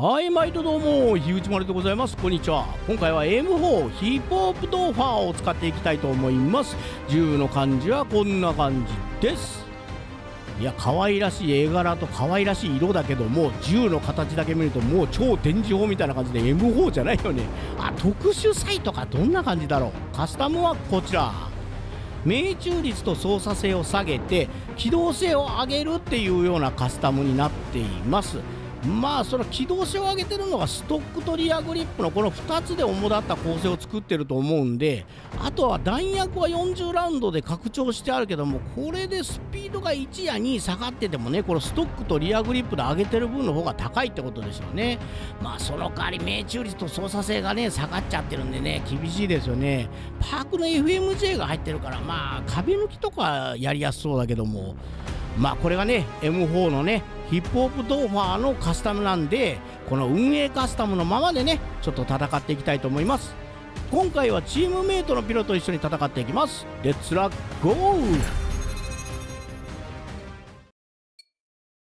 はい毎度どうも樋口丸でございます。こんにちは。今回は M4 ヒップホップドーファーを使っていきたいと思います。銃の感じはこんな感じです。いや可愛らしい絵柄と可愛らしい色だけども銃の形だけ見るともう超展示砲みたいな感じで M4 じゃないよね。あ特殊サイトか。どんな感じだろう。カスタムはこちら。命中率と操作性を下げて機動性を上げるっていうようなカスタムになっています。まあその機動性を上げてるのがストックとリアグリップのこの2つで主だった構成を作ってると思うんであとは弾薬は40ラウンドで拡張してあるけどもこれでスピードが1や2下がっててもねこのストックとリアグリップで上げてる分の方が高いってことでしょうね。まあその代わり命中率と操作性がね下がっちゃってるんでね厳しいですよね。パークの FMJ が入ってるからまあ壁抜きとかやりやすそうだけども。まあこれがね M4 のねヒップホップドーファーのカスタムなんでこの運営カスタムのままでねちょっと戦っていきたいと思います。今回はチームメイトのピロと一緒に戦っていきます。レッツラゴー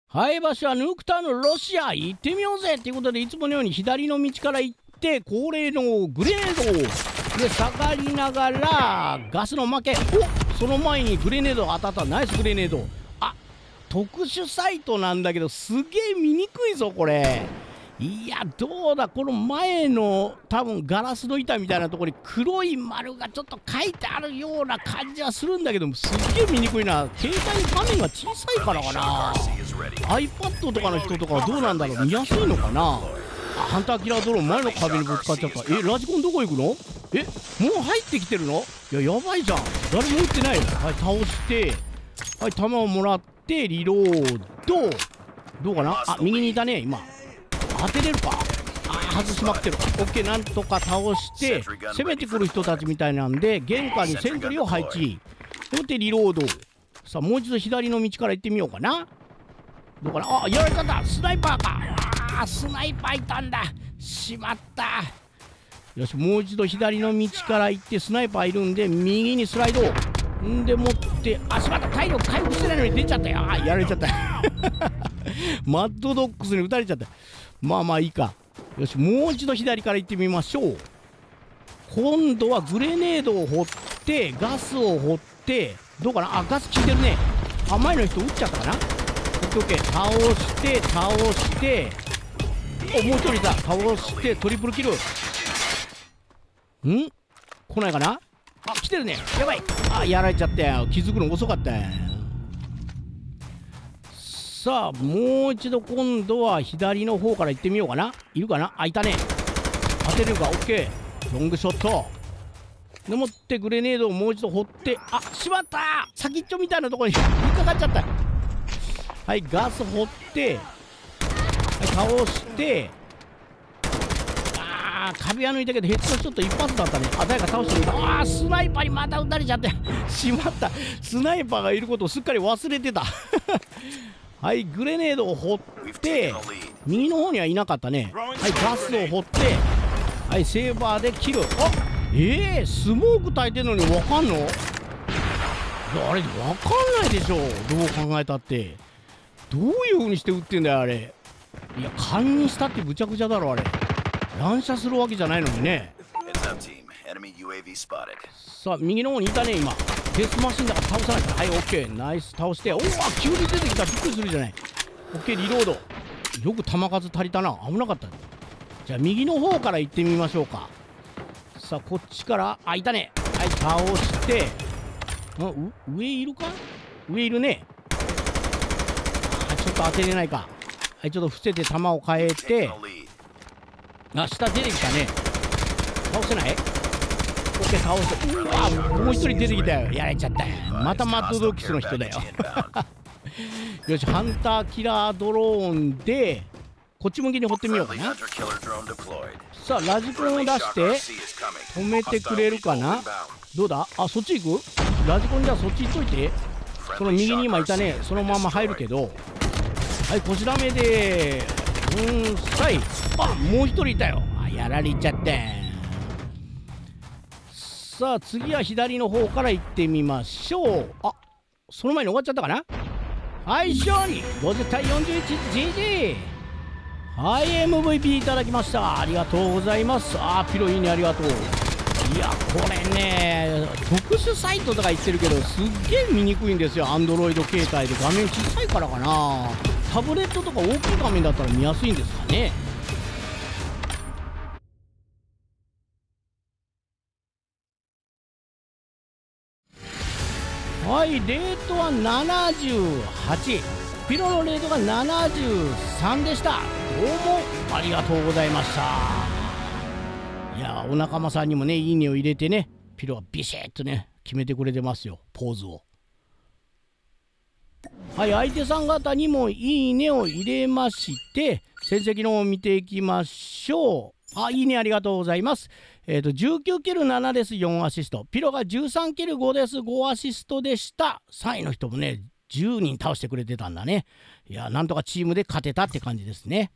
はい場所はヌクターのロシア行ってみようぜということでいつものように左の道から行って恒例のグレード。で下がりながらガスの負け。おその前にグレネード。当たった。ナイスグレネード。特殊サイトなんだけどすげえ見にくいぞこれ。いやどうだこの前の多分ガラスの板みたいなところに黒い丸がちょっと書いてあるような感じはするんだけどもすっげえ見にくいな。携帯画面が小さいからかな。iPad とかの人とかはどうなんだろう。見やすいのかな。ハンターキラードローン前の壁にぶつかっちゃった。えラジコンどこ行くの？えもう入ってきてるの？いややばいじゃん。誰も撃ってない。はい倒して。はい弾をもらって。てリロード。どうかな？あ右にいたね今。当てれるか。あ外しまくってる。OK なんとか倒して攻めてくる人たちみたいなんで玄関にセントリーを配置。そしてリロード。さあもう一度左の道から行ってみようかな。どうかな？あやられちゃった。スナイパーか。あスナイパーいたんだ。しまった。よしもう一度左の道から行ってスナイパーいるんで右にスライド。んでもってあしまた体力回復してないのに出ちゃったよ。あやられちゃった。マッドドックスに撃たれちゃった。まあまあいいか。よしもう一度左から行ってみましょう。今度はグレネードを掘ってガスを掘ってどうかな？あガス効いてるね。あ前の人撃っちゃったかな？オッケーオッケー倒して倒して。おもう一人いた。倒してトリプルキル。ん？来ないかな？あ来てるね。やばい。あやられちゃったよ。気づくの遅かったよ。さあもう一度今度は左の方から行ってみようかな。いるかな？あいたね。当てるか？オッケー。ロングショット。でもってグレネードをもう一度掘って。あしまった！先っちょみたいなところに 引っかかっちゃった。はいガス掘って、はい、倒して。壁は抜いたけどヘッドショット一発だったね。あ誰か倒してるああスナイパーにまた撃たれちゃって しまった。スナイパーがいることをすっかり忘れてた。はいグレネードを掘って右の方にはいなかったね。はいガスを掘ってはいセーバーで切るあええー、スモーク焚いてんのに分かんの？あれ分かんないでしょどう考えたって。どういう風にして撃ってんだよあれ。いや勘にしたってぐちゃぐちゃだろあれ。乱射するわけじゃないのにね。さあ右の方にいたね今。デスマシンだ。から倒さないとはいオッケーナイス。倒しておお急に出てきた。びっくりするじゃない。オッケーリロード。よく弾数足りたな。危なかった。じゃあ右の方から行ってみましょうか。さあこっちからあいたね。はい倒して。あ上いるか？上いるね。あちょっと当てれないか。はいちょっと伏せて弾を変えてあ下出てきたね。倒せない？オッケー倒せうわもう一人出てきたよ。やられちゃったよ。またマッドドックスの人だよ。よしハンターキラードローンでこっち向きに掘ってみようかな。さあラジコンを出して止めてくれるかな？どうだ？あそっち行く？ラジコンじゃあそっち行っといて。その右に今いたね。そのまま入るけど。はいこちら目でうんさい。あもう一人いたよ。あやられちゃったさあ次は左の方から行ってみましょう。あその前に終わっちゃったかな？はい勝利。50対 41GG はい MVP いただきました。ありがとうございます。あピロいいねありがとう。いやこれね特殊サイトとか言ってるけどすっげえ見にくいんですよ。Android 携帯で。画面小さいからかな。タブレットとか大きい画面だったら見やすいんですかね？はいレートは78ピロのレートが73でした。どうもありがとうございました。いやお仲間さんにもねいいねを入れてねピロはビシッとね決めてくれてますよポーズを。はい相手さん方にもいいねを入れまして成績の方を見ていきましょう。あいいねありがとうございます。えっ、ー、と19キル7です。4アシスト。ピロが13キル5です。5アシストでした。3位の人もね10人倒してくれてたんだね。いやなんとかチームで勝てたって感じですね。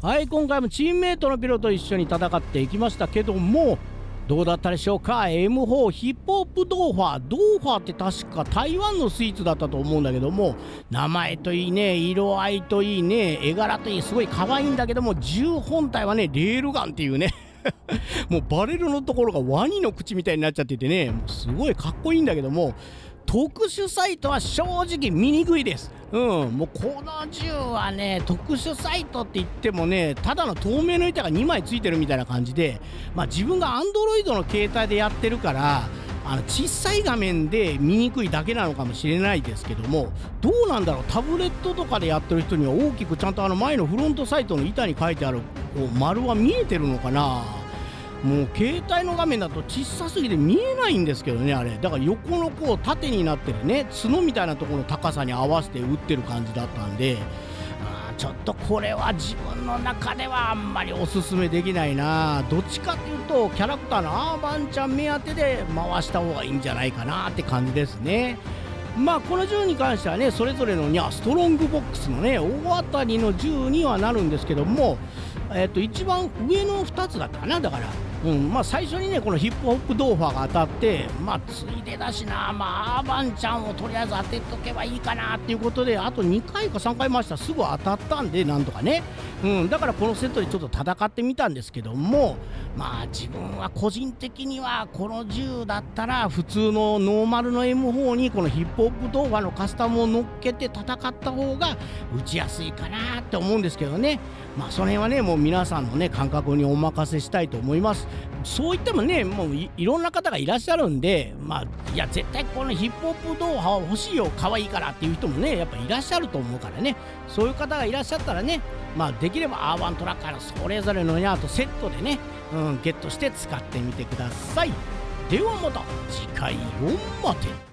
はい今回もチームメイトのピロと一緒に戦っていきましたけどもどうだったでしょうか？M4 ヒップホップドーファー。ドーファーって確か台湾のスイーツだったと思うんだけども名前といいね色合いといいね絵柄といいすごい可愛いんだけども銃本体はねレールガンっていうね。もうバレルのところがワニの口みたいになっちゃっててねすごいかっこいいんだけども特殊サイトは正直見にくいです。うん、もうこの銃はね、特殊サイトって言ってもね、ただの透明の板が2枚ついてるみたいな感じで、まあ、自分が Android の携帯でやってるから、あの小さい画面で見にくいだけなのかもしれないですけどもどうなんだろう？タブレットとかでやってる人には大きくちゃんとあの前のフロントサイトの板に書いてある丸は見えてるのかな？もう携帯の画面だと小さすぎて見えないんですけどねあれ。だから横のこう縦になってるね角みたいなところの高さに合わせて打ってる感じだったんであちょっとこれは自分の中ではあんまりおすすめできないな。どっちかっていうとキャラクターのアーバンちゃん目当てで回した方がいいんじゃないかなって感じですね。まあこの銃に関してはねそれぞれのにはストロングボックスのね大当たりの銃にはなるんですけどもえっと一番上の2つだったかな。だからうんまあ、最初にねこのヒップホップドーファーが当たってまあついでだしなまあアーバンちゃんをとりあえず当てとけばいいかなっていうことであと2回か3回回したらすぐ当たったんでなんとかね、うん、だからこのセットでちょっと戦ってみたんですけどもまあ自分は個人的にはこの銃だったら普通のノーマルの M4 にこのヒップホップドーファーのカスタムを乗っけて戦った方が打ちやすいかなって思うんですけどね。まあその辺はねもう皆さんのね感覚にお任せしたいと思います。そういってもねもういろんな方がいらっしゃるんでまあいや絶対このヒップホップ動画は欲しいよ可愛いからっていう人もねやっぱいらっしゃると思うからね。そういう方がいらっしゃったらねまあできればアーバントラッカーのそれぞれのヤーとセットでね、うん、ゲットして使ってみてください。ではまた次回を待て。